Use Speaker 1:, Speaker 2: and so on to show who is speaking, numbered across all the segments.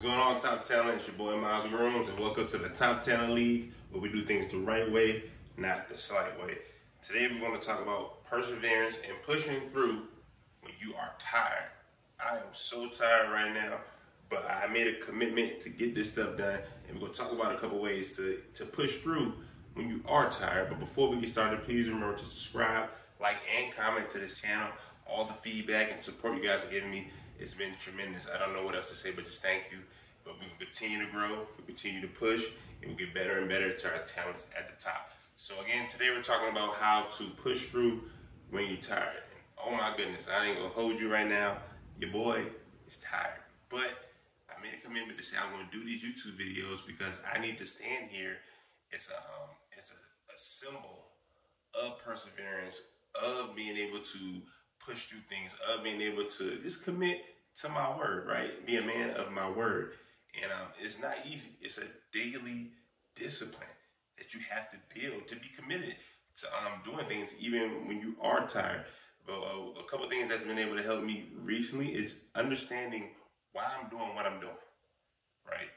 Speaker 1: What's going on, Top Talent? It's your boy Miles Grooms, and welcome to the Top Talent League, where we do things the right way, not the slight way. Today, we're going to talk about perseverance and pushing through when you are tired. I am so tired right now, but I made a commitment to get this stuff done, and we're going to talk about a couple ways to, to push through when you are tired. But before we get started, please remember to subscribe, like, and comment to this channel. All the feedback and support you guys are giving me it's been tremendous. I don't know what else to say, but just thank you. But we will continue to grow, we continue to push, and we get better and better to our talents at the top. So again, today we're talking about how to push through when you're tired. And oh my goodness, I ain't gonna hold you right now. Your boy is tired. But I made a commitment to say I'm gonna do these YouTube videos because I need to stand here. It's a um, it's a, a symbol of perseverance, of being able to push through things, of being able to just commit to my word, right? Be a man of my word. And um, it's not easy. It's a daily discipline that you have to build to be committed to um, doing things even when you are tired. But uh, a couple things that's been able to help me recently is understanding why I'm doing what I'm doing, right?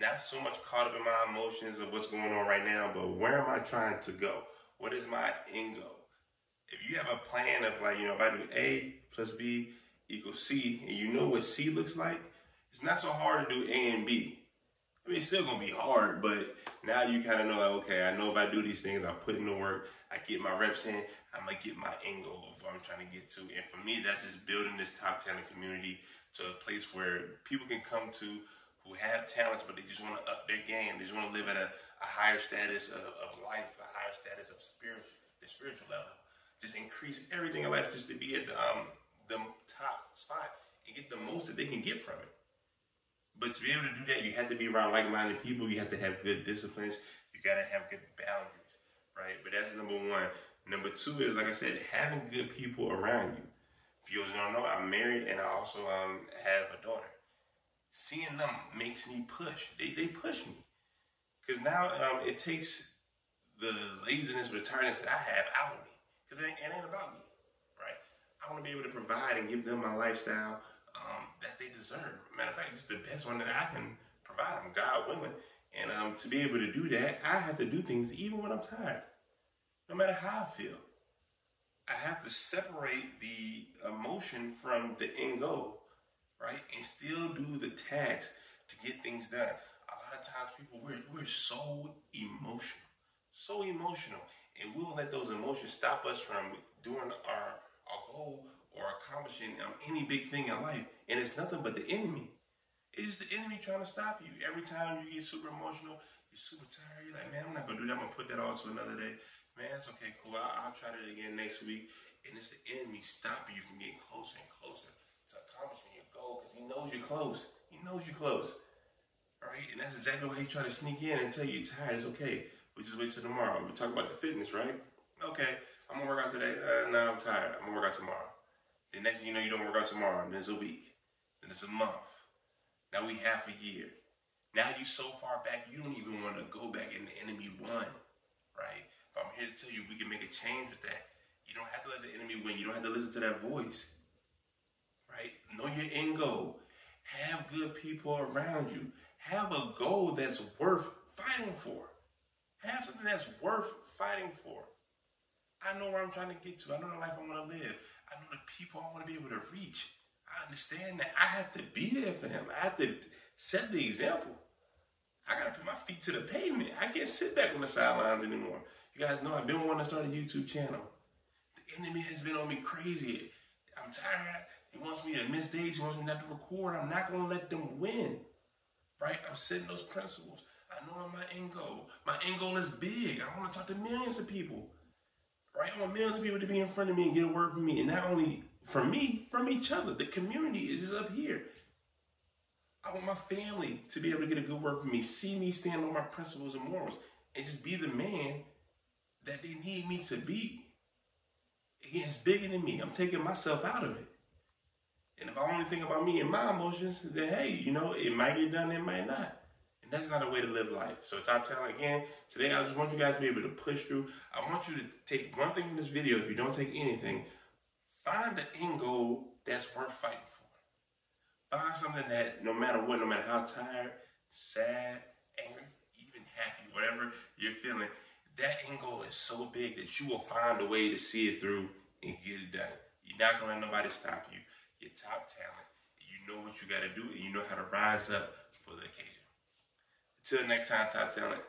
Speaker 1: Not so much caught up in my emotions of what's going on right now, but where am I trying to go? What is my end goal? If you have a plan of like, you know, if I do A plus B equals C, and you know what C looks like, it's not so hard to do A and B. I mean, it's still gonna be hard, but now you kind of know, like, okay, I know if I do these things, I put in the work, I get my reps in, I'm gonna get my end goal of what I'm trying to get to. And for me, that's just building this top talent community to a place where people can come to who have talents, but they just want to up their game. They just want to live at a, a higher status of, of life, a higher status of spiritual, the spiritual level just increase everything in life just to be at the um the top spot and get the most that they can get from it. But to be able to do that, you have to be around like-minded people. You have to have good disciplines. You gotta have good boundaries, right? But that's number one. Number two is like I said, having good people around you. If you don't know, I'm married and I also um have a daughter. Seeing them makes me push. They they push me because now um, it takes the laziness, the that I have out of me. Because it, it, ain't about me, right? I want to be able to provide and give them my lifestyle um, that they deserve. Matter of fact, it's the best one that I can provide them, God willing. And um, to be able to do that, I have to do things even when I'm tired, no matter how I feel. I have to separate the emotion from the end goal, right? And still do the tasks to get things done. A lot of times, people, we're, we're so emotional, so emotional and we will let those emotions stop us from doing our, our goal or accomplishing um, any big thing in life. And it's nothing but the enemy. It's just the enemy trying to stop you. Every time you get super emotional, you're super tired. You're like, man, I'm not gonna do that. I'm gonna put that on to another day. Man, it's okay, cool. I'll, I'll try that again next week. And it's the enemy stopping you from getting closer and closer to accomplishing your goal because he knows you're close. He knows you're close. Right? And that's exactly why he's trying to sneak in and tell you you're tired. It's okay. We just wait till tomorrow. We talk about the fitness, right? Okay, I'm gonna work out today. Uh, no, I'm tired. I'm gonna work out tomorrow. The next thing you know, you don't work out tomorrow. Then it's a week. Then it's a month. Now we half a year. Now you so far back, you don't even want to go back and the enemy won, right? But I'm here to tell you, we can make a change with that. You don't have to let the enemy win. You don't have to listen to that voice, right? Know your end goal. Have good people around you. Have a goal that's worth fighting for. Something that's worth fighting for. I know where I'm trying to get to. I know the life I want to live. I know the people I want to be able to reach. I understand that I have to be there for them. I have to set the example. I gotta put my feet to the pavement. I can't sit back on the sidelines anymore. You guys know I've been wanting to start a YouTube channel. The enemy has been on me crazy. I'm tired. He wants me to miss days. He wants me not to record. I'm not gonna let them win. Right? I'm setting those principles. I my end goal. My end goal is big. I want to talk to millions of people. Right? I want millions of people to be in front of me and get a word from me. And not only from me, from each other. The community is just up here. I want my family to be able to get a good word from me, see me stand on my principles and morals, and just be the man that they need me to be. Again, it's bigger than me. I'm taking myself out of it. And if I only think about me and my emotions, then hey, you know, it might get done, it might not. And that's not a way to live life. So top talent again, today I just want you guys to be able to push through. I want you to take one thing from this video. If you don't take anything, find the end goal that's worth fighting for. Find something that no matter what, no matter how tired, sad, angry, even happy, whatever you're feeling, that end goal is so big that you will find a way to see it through and get it done. You're not gonna let nobody stop you. You're top talent. You know what you gotta do and you know how to rise up for the occasion. Until next time, top talent.